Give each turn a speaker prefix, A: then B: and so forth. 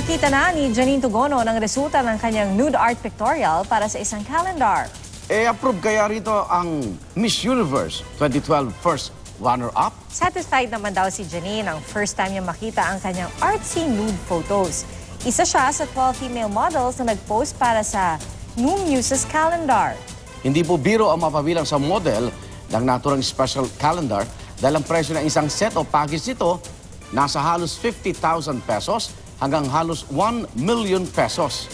A: Nakita na ni Janine Tugono ang resulta ng kanyang nude art pictorial para sa isang calendar.
B: Eh, approve kaya rito ang Miss Universe 2012 first runner-up?
A: Satisfied naman daw si Janine ang first time niya makita ang kanyang artsy nude photos. Isa siya sa 12 female models na nag-post para sa New Muses calendar.
B: Hindi po biro ang mapabilang sa model ng naturang special calendar dahil ang presyo ng isang set o package nito nasa halos 50,000 pesos hanggang halos 1 million pesos.